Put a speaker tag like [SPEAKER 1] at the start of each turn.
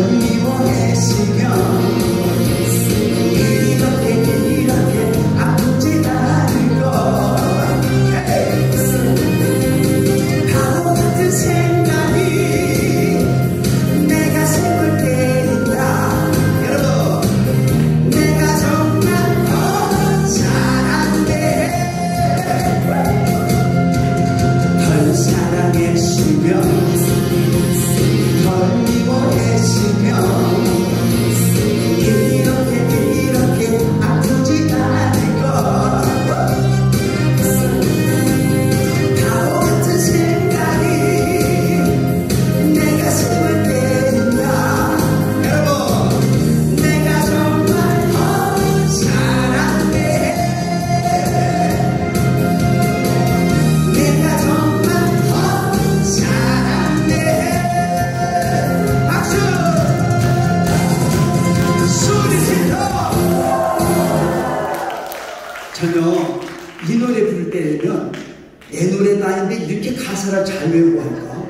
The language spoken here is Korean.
[SPEAKER 1] 젊이 보내시며 저는 이 노래 부를 때면 내 노래 나인데 이렇게 가사를 잘 외우고 할까?